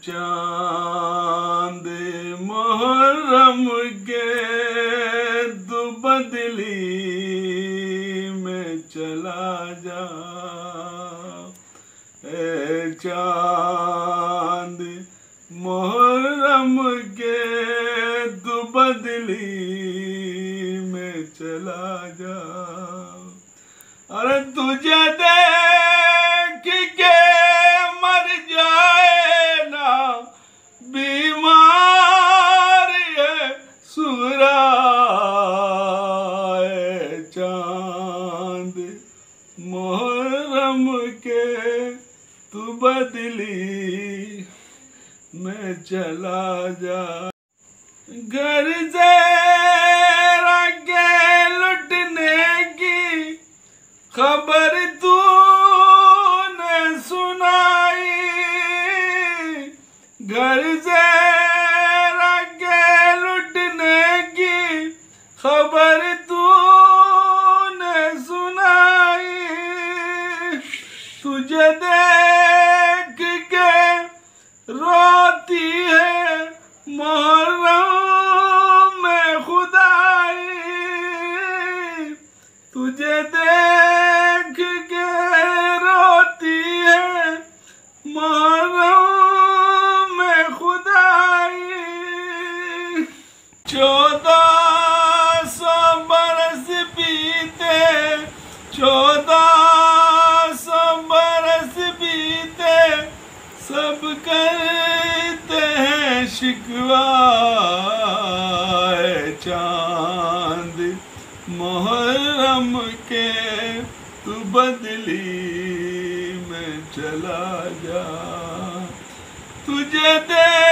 चाँद मोहर्रम के तू बदली में चला जा। ए चाँद मोहर्रम के तू बदली में चला जा। अरे तुझे देख के मोहरम के तू बदली मैं चला जा। घर से लुटने की खबर तूने सुनाई। घर से लुटने की खबर तुझे देख के रोती है मोहर्रम में खुदाई। तुझे देख के रोती है मोहर्रम में खुदाई। चौदह सब करते हैं शिकवा चाँद मोहर्रम के तू बदली में चला जा। तुझे दे